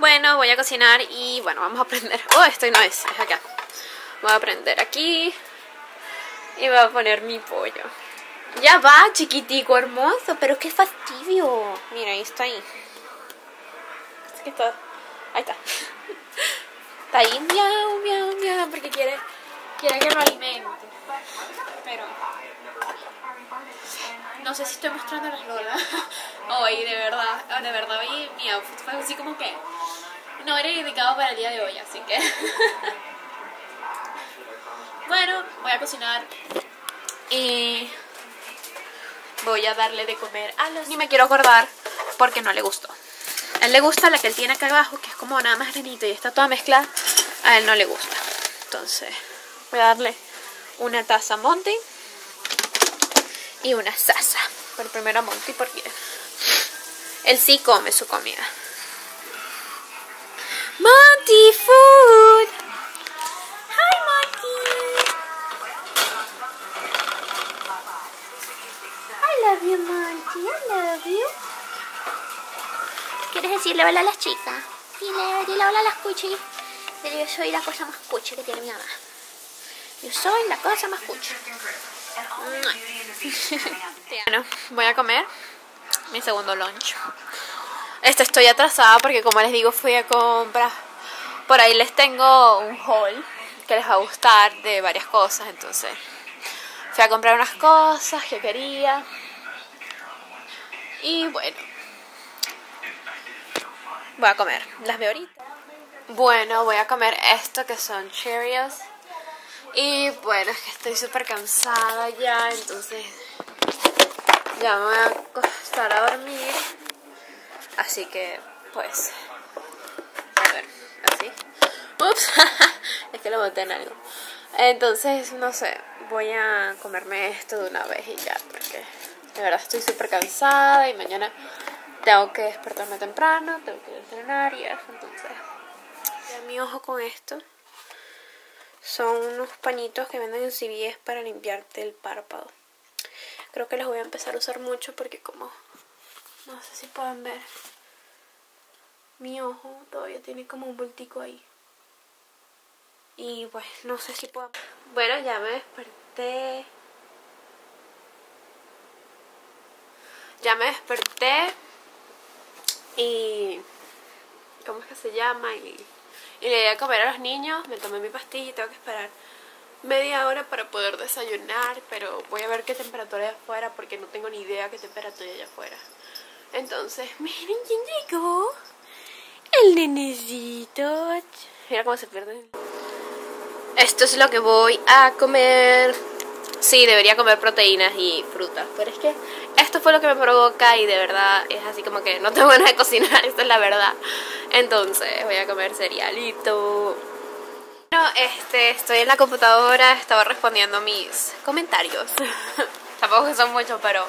Bueno, voy a cocinar y bueno, vamos a prender. Oh, esto no es, es acá. Voy a prender aquí y voy a poner mi pollo. Ya va, chiquitico hermoso, pero qué fastidio. Mira, ahí está ahí. Es que está. Ahí está. Está ahí, miau, miau, miau, porque quiere, quiere que lo alimente. Pero. No sé si estoy mostrando las lolas. Hoy, de verdad, de verdad, hoy mi outfit fue así como que no era indicado para el día de hoy, así que. bueno, voy a cocinar y voy a darle de comer a los. Ni me quiero acordar porque no le gustó. A él le gusta la que él tiene acá abajo, que es como nada más granito y está toda mezclada. A él no le gusta. Entonces, voy a darle una taza Monty y una salsa. Pero primero a Monty porque él sí come su comida. Monty food. Hi Monty. I love you Monty. I love you. ¿Quieres decirle hola a las chicas? Dile, dile hola a las cuchis. Yo soy la cosa más cuchi que tiene mi mamá. Yo soy la cosa más cuchi. bueno, voy a comer mi segundo lunch. Este estoy atrasada porque como les digo fui a comprar. Por ahí les tengo un haul que les va a gustar de varias cosas. Entonces fui a comprar unas cosas que quería. Y bueno, voy a comer. Las veo ahorita. Bueno, voy a comer esto que son Cheerios. Y bueno, es que estoy súper cansada ya, entonces ya me voy a acostar a dormir. Así que, pues, a ver, así. Ups, es que lo boté en algo. Entonces, no sé, voy a comerme esto de una vez y ya, porque de verdad estoy súper cansada y mañana tengo que despertarme temprano, tengo que entrenar y eso, entonces, ya mi ojo con esto. Son unos pañitos que venden en CVS para limpiarte el párpado. Creo que los voy a empezar a usar mucho porque como... No sé si pueden ver. Mi ojo todavía tiene como un bultico ahí. Y pues no sé si puedo... Bueno, ya me desperté. Ya me desperté. Y... ¿Cómo es que se llama? Y y le di a comer a los niños, me tomé mi pastilla y tengo que esperar media hora para poder desayunar, pero voy a ver qué temperatura hay afuera porque no tengo ni idea qué temperatura hay afuera. Entonces, miren quién llegó. El nenecito. Mira cómo se pierde. Esto es lo que voy a comer. Sí, debería comer proteínas y frutas, pero es que esto fue lo que me provoca y de verdad es así como que no tengo ganas de cocinar, esto es la verdad. Entonces voy a comer cerealito. Bueno, este, estoy en la computadora, estaba respondiendo mis comentarios. Tampoco que son muchos, pero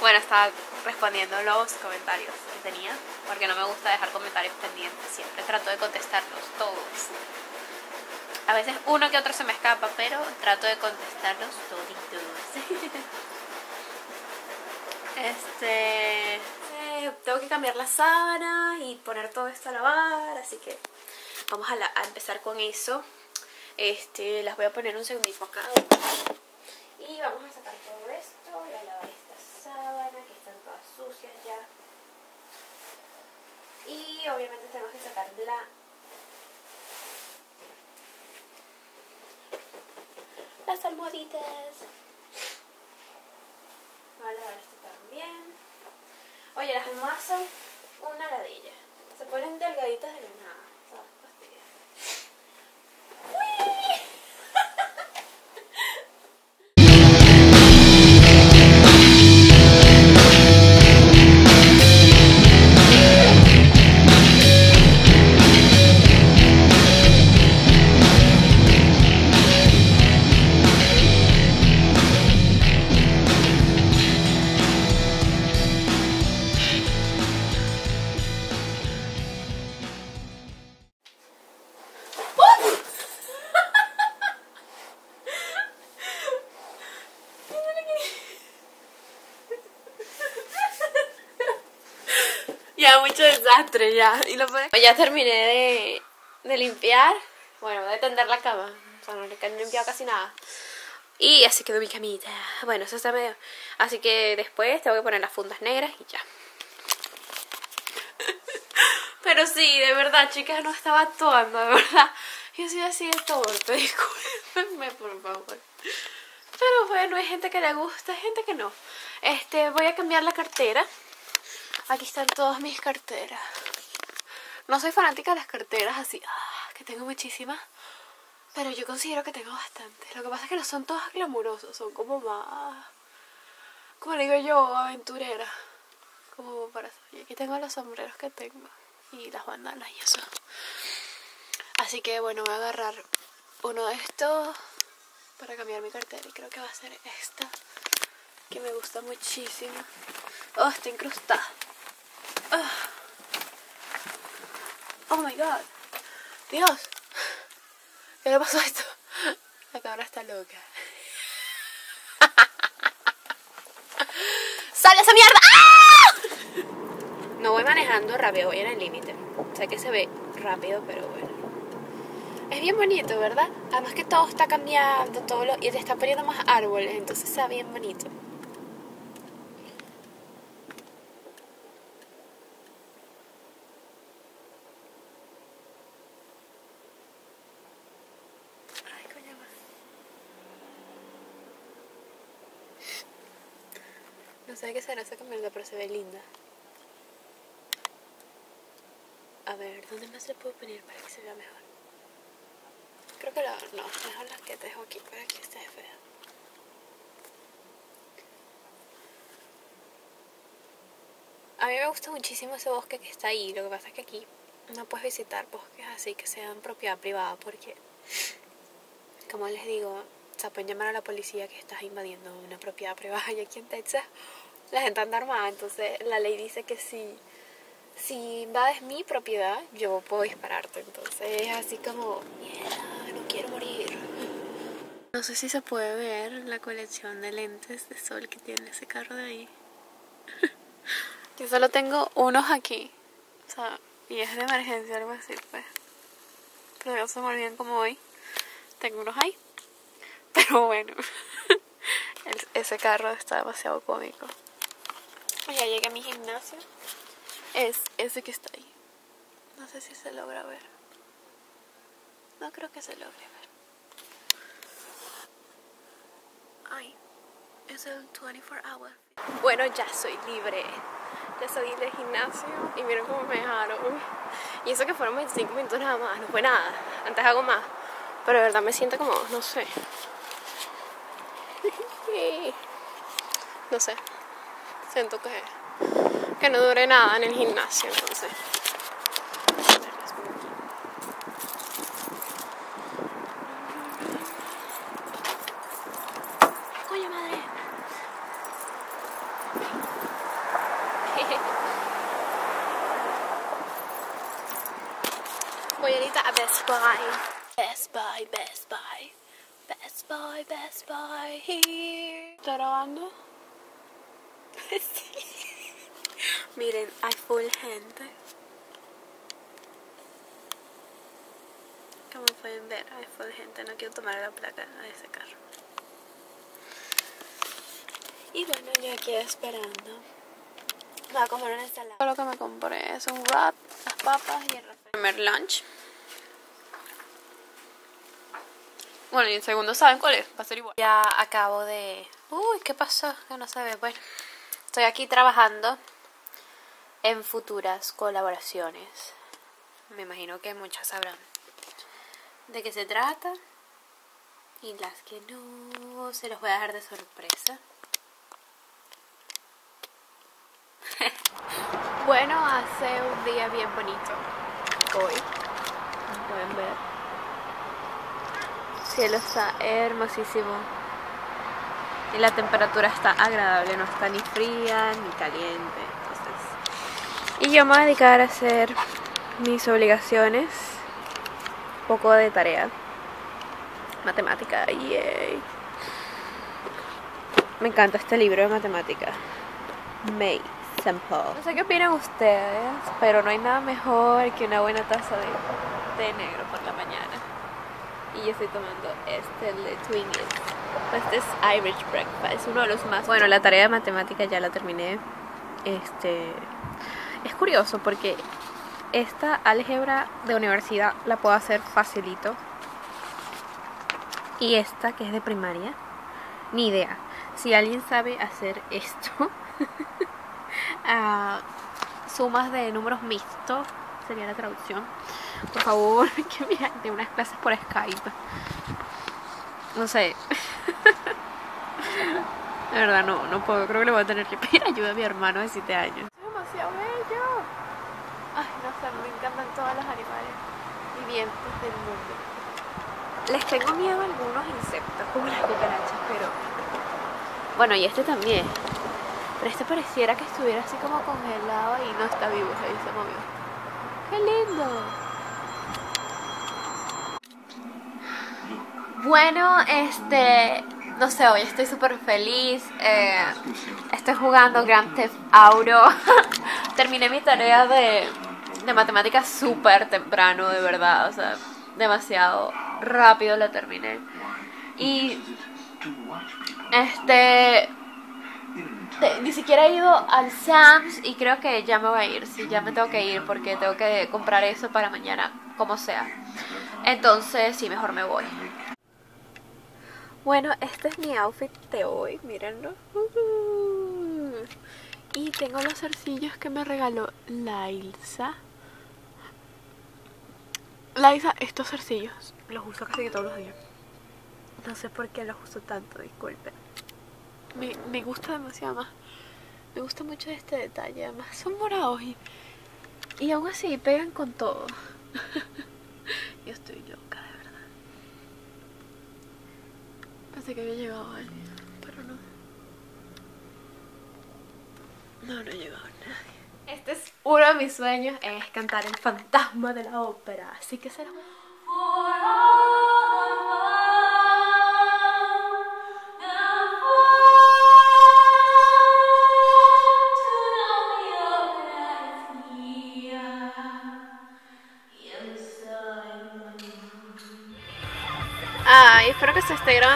bueno, estaba respondiendo los comentarios que tenía, porque no me gusta dejar comentarios pendientes, siempre trato de contestarlos todos. A veces uno que otro se me escapa, pero trato de contestarlos toditos. Este. Eh, tengo que cambiar la sábana y poner todo esto a lavar, así que vamos a, a empezar con eso. Este, las voy a poner un segundito acá. Y vamos a sacar todo esto y a lavar estas sábanas que están todas sucias ya. Y obviamente tenemos que sacar la las almohaditas. Voy a lavar esto también. Oye, las almohadas una ladilla. Ya, mucho desastre ya. Y lo pues ya terminé de, de limpiar, bueno, de tender la cama. O sea, no le he limpiado casi nada. Y así quedó mi camita. Bueno, eso está medio. Así que después tengo que poner las fundas negras y ya. Pero sí, de verdad, chicas, no estaba actuando, de verdad. Yo soy así de torpe, discúlpenme, por favor. Pero bueno, hay gente que le gusta, hay gente que no. Este, voy a cambiar la cartera. Aquí están todas mis carteras. No soy fanática de las carteras así, ah, que tengo muchísimas. Pero yo considero que tengo bastante. Lo que pasa es que no son todas glamurosas, son como más... Como digo yo, aventurera. Como para... Y aquí tengo los sombreros que tengo. Y las bandanas y eso. Así que bueno, voy a agarrar uno de estos para cambiar mi cartera. Y creo que va a ser esta. Que me gusta muchísimo. Oh, está incrustada. Oh, my god. Dios. ¿Qué le pasó a esto? La cabra está loca. ¡Sale esa mierda! ¡Ah! No voy manejando rápido, voy en el límite. Sé que se ve rápido, pero bueno. Es bien bonito, ¿verdad? Además que todo está cambiando, todo lo, y te están poniendo más árboles, entonces está bien bonito. No sé qué será esa camioneta, pero se ve linda. A ver, ¿dónde más le puedo poner para que se vea mejor? Creo que la... no, mejor las que dejo aquí para que esté fea. A mí me gusta muchísimo ese bosque que está ahí. Lo que pasa es que aquí no puedes visitar bosques así que sean propiedad privada porque, como les digo, se pueden llamar a la policía que estás invadiendo una propiedad privada y aquí en Texas la gente anda armada, entonces la ley dice que si, si invades mi propiedad, yo puedo dispararte, entonces es así como, no quiero morir. No sé si se puede ver la colección de lentes de sol que tiene ese carro de ahí. yo solo tengo unos aquí, o sea, y es de emergencia algo así, pues. Pero yo se me como hoy. Tengo unos ahí. Pero bueno, ese carro está demasiado cómico. Ya llegué a mi gimnasio. Es ese que está ahí. No sé si se logra ver. No creo que se logre ver. Ay, es el 24 hour. Bueno, ya soy libre. Ya soy del gimnasio y miren cómo me dejaron. Y eso que fueron 25 minutos nada más, no fue nada. Antes hago más. Pero de verdad me siento como, no sé. no sé siento que, que no dure nada en el gimnasio, entonces. Coño madre. Voy ahorita a Best Buy. Best Buy, Best Buy. Best Buy, Best Buy, here. ¿Está grabando? Miren, hay full gente. Como pueden ver, hay full gente. No quiero tomar la placa a ese carro. Y bueno, yo aquí esperando. Voy a comer una ensalada. Lo que me compré es un wrap, las papas y el primer lunch. Bueno, y el segundo, ¿saben cuál es? Va a ser igual. Ya acabo de... Uy, ¿qué pasó? Que no se ve. Bueno, Estoy aquí trabajando en futuras colaboraciones. Me imagino que muchas sabrán de qué se trata. Y las que no, se los voy a dejar de sorpresa. bueno, hace un día bien bonito. Hoy. Pueden ver. El cielo está hermosísimo y la temperatura está agradable, no está ni fría ni caliente. Y yo me voy a dedicar a hacer mis obligaciones, poco de tarea, matemática, yay. Me encanta este libro de matemática, May Temple. No sé qué opinan ustedes, pero no hay nada mejor que una buena taza de té negro por la mañana. Y yo estoy tomando este, de Twinkies. Este es Irish Breakfast, uno de los más... Bueno, la tarea de matemática ya la terminé. Este es curioso porque esta álgebra de universidad la puedo hacer facilito. Y esta que es de primaria, ni idea. Si alguien sabe hacer esto, ah, sumas de números mixtos, sería la traducción. Por favor, que me de unas clases por Skype. No sé. De verdad, no, no puedo. Creo que le voy a tener que pedir ayuda a mi hermano de 7 años. Es demasiado bello. Ay, no sé, me encantan todos los animales vivientes del mundo. Les tengo miedo a algunos insectos, como las cucarachas, pero... Bueno, y este también. Pero este pareciera que estuviera así como congelado y no está vivo, ahí se movió. ¡Qué lindo! Bueno, este, no sé, hoy estoy súper feliz. eh, estoy jugando Grand Theft Auto. Terminé mi tarea de, de matemáticas súper temprano, de verdad. O sea, demasiado rápido la terminé. Y, este, te- ni siquiera he ido al Sam's y creo que ya me voy a ir. Sí, ya me tengo que ir porque tengo que comprar eso para mañana, como sea. Entonces, sí, mejor me voy. Bueno, este es mi outfit de hoy, mírenlo. Uh. Y tengo los zarcillos que me regaló Lailsa. Lailsa, estos zarcillos los uso casi que todos los días. No sé por qué los uso tanto, disculpen. Me, me gusta demasiado más. Me gusta mucho este detalle, además son morados y, y aún así pegan con todo. Yo estoy loca, de verdad. Pensé que había llegado alguien, pero no. No, no ha llegado nadie. Este es uno de mis sueños, es cantar el fantasma de la ópera, así que será...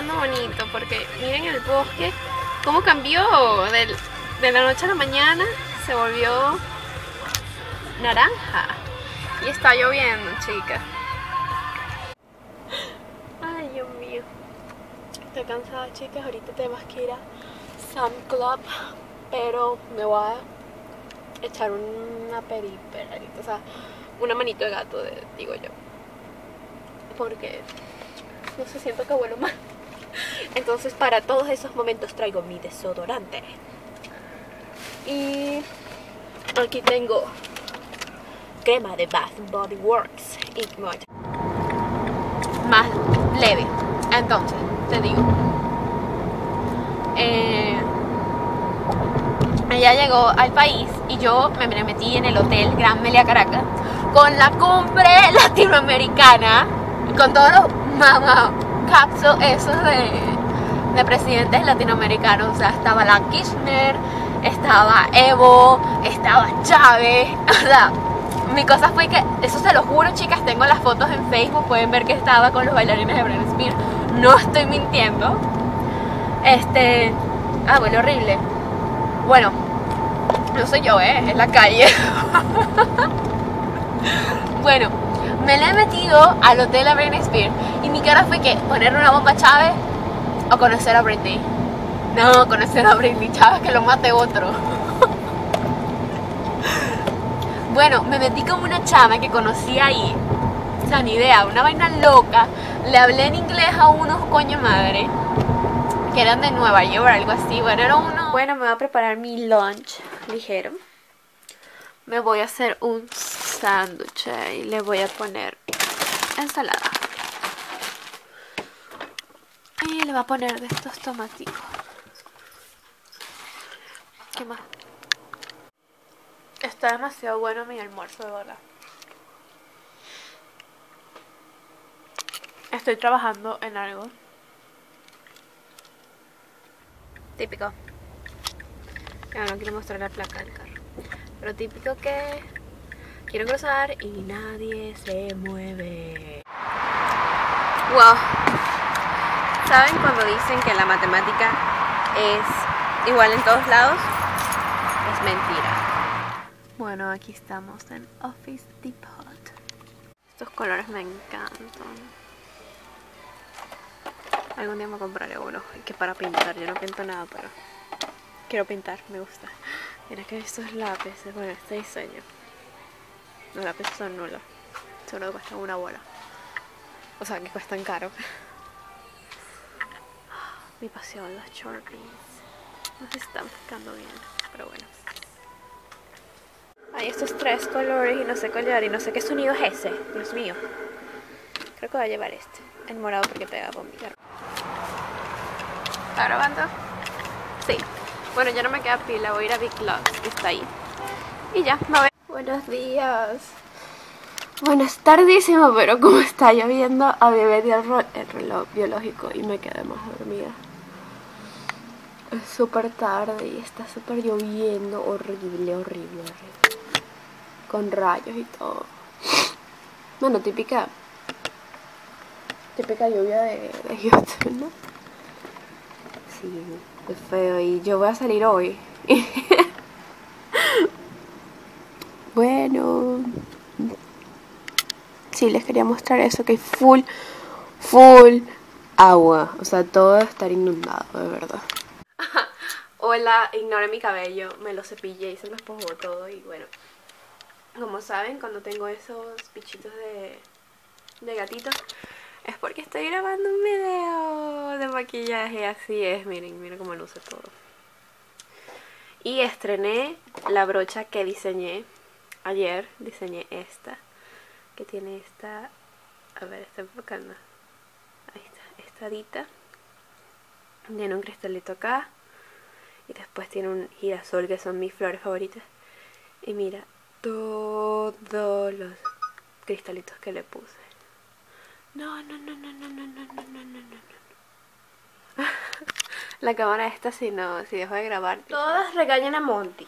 bonito porque miren el bosque, cómo cambió del- de la noche a la mañana, se volvió naranja y está lloviendo, chicas. Ay, Dios mío. Estoy cansada, chicas. Ahorita tenemos que ir a Sun Club, pero me voy a echar una periperita, o sea, una manito de gato, digo yo. Porque no sé, siento que vuelo mal. Entonces, para todos esos momentos traigo mi desodorante. Y aquí tengo crema de Bath Body Works echar más leve. Entonces, te digo. Eh, ella llegó al país y yo me me metí en el hotel Gran Melia Caracas con la cumbre latinoamericana con todos los mamá capsos esos de, de presidentes latinoamericanos. O sea, estaba la Kirchner, estaba Evo, estaba Chávez. O sea, mi cosa fue que, eso se lo juro, chicas, tengo las fotos en Facebook, pueden ver que estaba con los bailarines de Britney Spears. No estoy mintiendo. Este. Ah, bueno, horrible. Bueno, no soy yo, ¿eh? Es la calle. bueno, me la he metido al hotel a Britney Spears y mi cara fue que ponerle una bomba Chávez o conocer a Britney. No, conocer a Britney Chávez que lo mate otro. bueno, me metí como una chama que conocí ahí. O sea, ni idea, una vaina loca. Le hablé en inglés a unos coño madre que eran de Nueva York, algo así. Bueno, era uno. Bueno, me voy a preparar mi lunch ligero. Me voy a hacer un sándwich y le voy a poner ensalada. Y le voy a poner de estos tomaticos. ¿Qué más? Está demasiado bueno mi almuerzo, de verdad. Estoy trabajando en algo. Típico. Ya no quiero mostrar la placa del carro. Pero típico que quiero cruzar y nadie se mueve. Wow. ¿Saben cuando dicen que la matemática es igual en todos lados? Es mentira. Bueno, aquí estamos en Office Depot. Estos colores me encantan. Algún día me compraré uno que para pintar. Yo no pinto nada, pero quiero pintar, me gusta. Mira que estos lápices, bueno, este diseño. Los lápices son nulos. Solo cuestan una bola. O sea, que cuestan caro. Mi pasión, los Sharpies. No se están picando bien, pero bueno. Hay estos tres colores y no sé cuál llevar y no sé qué sonido es ese. Dios mío. Creo que voy a llevar este. El morado porque pega con mi ¿Está grabando? Sí. Bueno, ya no me queda pila, voy a ir a Big Lots, que está ahí. Y ya, me voy. Buenos días. Bueno, es tardísimo, pero como está lloviendo, a beber el, el reloj biológico y me quedé más dormida. Es súper tarde y está súper lloviendo, horrible, horrible, horrible. Con rayos y todo. Bueno, típica. Típica lluvia de, de Houston, ¿no? Sí, es feo. Y yo voy a salir hoy. bueno. Sí, les quería mostrar eso, que hay full, full agua. O sea, todo debe estar inundado, de verdad. Hola, ignoré mi cabello, me lo cepillé y se me esponjó todo y bueno. Como saben, cuando tengo esos bichitos de, de gatitos, es porque estoy grabando un video de maquillaje, así es, miren, miren cómo luce todo. Y estrené la brocha que diseñé ayer, diseñé esta, tiene esta, a ver, está enfocando, ahí está, esta dita, tiene un cristalito acá, y después tiene un girasol que son mis flores favoritas, y mira, todos los cristalitos que le puse. No, no, no, no, no, no, no, no, no, no, no. La cámara esta si no, si dejo de grabar. Todas regañan a Monty.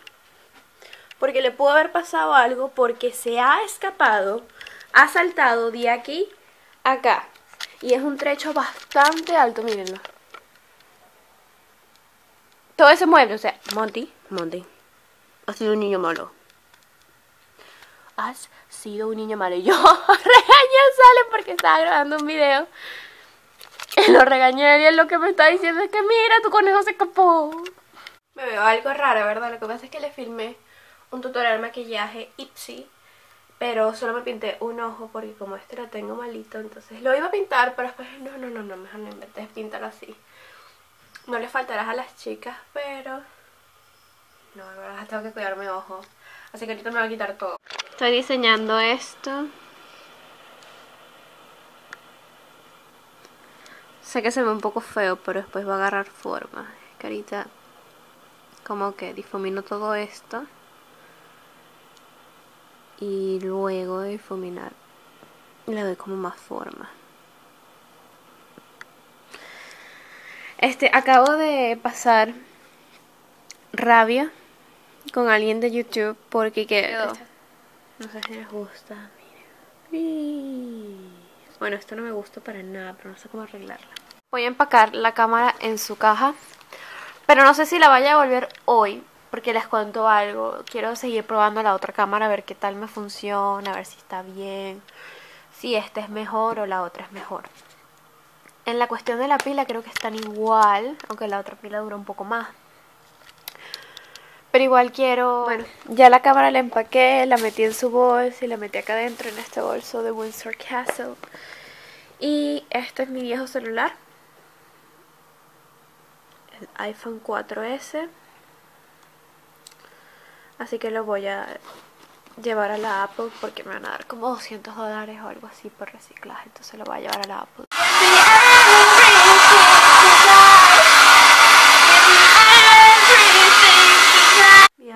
Porque le pudo haber pasado algo porque se ha escapado, ha saltado de aquí a acá. Y es un trecho bastante alto, mírenlo. Todo ese mueble, o sea, Monty, Monty, has sido un niño malo. Has sido un niño malo. Y yo regañé a Sale porque estaba grabando un video. Y lo regañé y él lo que me está diciendo es que mira, tu conejo se escapó. Me veo algo raro, ¿verdad? Lo que pasa es que le filmé un tutorial de maquillaje Ipsy. Pero solo me pinté un ojo porque como este lo tengo malito, entonces lo iba a pintar, pero después no, no, no, no, mejor no inventé pintar así. No le faltarás a las chicas, pero... No, de verdad tengo que cuidar mi ojo. Así que ahorita me voy a quitar todo. Estoy diseñando esto. Sé que se ve un poco feo, pero después va a agarrar forma. Que ahorita como que difumino todo esto. Y luego de difuminar le doy como más forma. Este, acabo de pasar rabia con alguien de YouTube porque que no sé si les gusta, miren. Bueno, esto no me gusta para nada, pero no sé cómo arreglarla. Voy a empacar la cámara en su caja, pero no sé si la vaya a volver hoy porque les cuento algo. Quiero seguir probando la otra cámara a ver qué tal me funciona, a ver si está bien, si esta es mejor o la otra es mejor. En la cuestión de la pila creo que están igual, aunque la otra pila dura un poco más. Pero igual quiero... Bueno, ya la cámara la empaqué, la metí en su bolsa y la metí acá adentro en este bolso de Windsor Castle. Y este es mi viejo celular. El iPhone 4S. Así que lo voy a llevar a la Apple porque me van a dar como 200 dólares o algo así por reciclaje. Entonces lo voy a llevar a la Apple.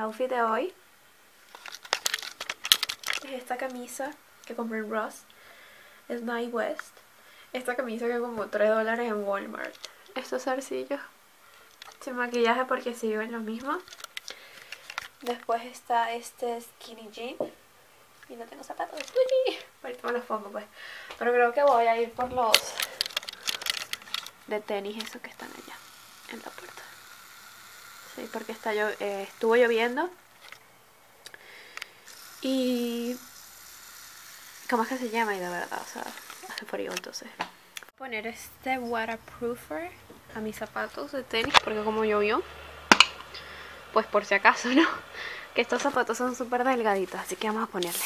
outfit de hoy es esta camisa que compré en Ross. Es Night West. Esta camisa que como 3 dólares en Walmart. Estos zarcillos. Sin maquillaje porque siguen lo mismo. Después está este skinny jean. Y no tengo zapatos. Uy, ahorita me los pongo pues. Pero creo que voy a ir por los de tenis esos que están allá en la puerta. Sí, porque está llo- eh, estuvo lloviendo. Y... ¿Cómo es que se llama? Y de verdad, o sea, hace frío entonces. Voy a poner este waterproofer a mis zapatos de tenis porque como llovió, pues por si acaso, ¿no? Que estos zapatos son súper delgaditos, así que vamos a ponerle.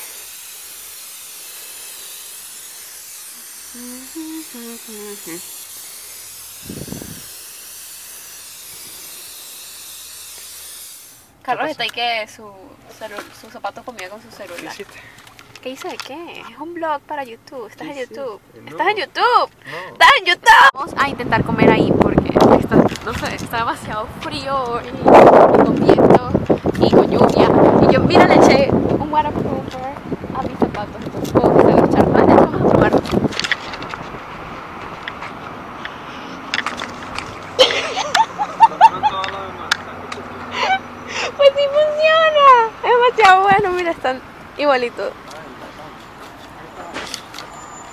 Carlos está ahí que su, su zapato comía con su celular. ¿Qué hice de qué? Es un blog para YouTube. Estás en YouTube. Estás en YouTube. Estás en YouTube. Vamos a intentar comer ahí porque no sé, está demasiado frío y, con viento y con lluvia. Y yo, mira, le eché un waterproofer a mis zapatos. Entonces, echaron. Vale, vamos a. Pues sí funciona. Es demasiado bueno. Mira, están igualitos.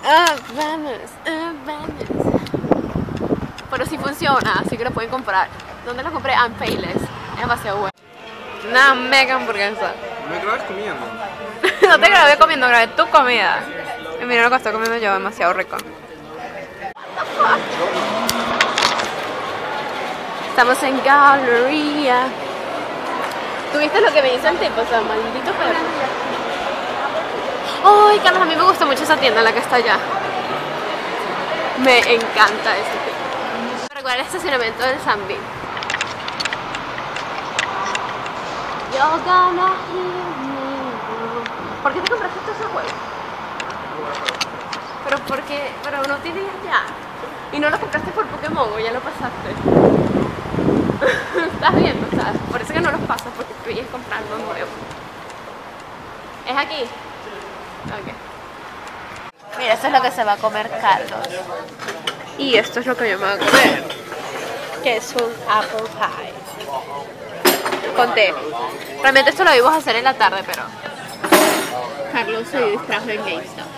Ah, vamos, ah, vamos. Pero sí funciona, así que lo pueden comprar. ¿Dónde lo compré? En Payless. Es demasiado bueno. Una mega hamburguesa. ¿Me grabas comiendo? no te grabé comiendo, grabé tu comida. Y mira lo que estoy comiendo yo, demasiado rico. Estamos en galería. ¿Tuviste lo que me dice el tipo? O sea, maldito perro. Ay, Carlos, a mí me gusta mucho esa tienda, la que está allá. Me encanta ese tipo. Recuerda el estacionamiento del Zambi. You're gonna hear me. ¿Por qué te compraste estos juegos? Pero porque, pero no tienes ya. Y no lo compraste por Pokémon o ya lo pasaste. Estás viendo, o sea, por eso que no los pasas porque tú quieres comprar uno nuevo. ¿Es aquí? Ok. Mira, esto es lo que se va a comer Carlos. Y esto es lo que yo me voy a comer. Que apple pie. Con té. Realmente esto lo a hacer en la tarde, pero... Carlos se distrajo en GameStop.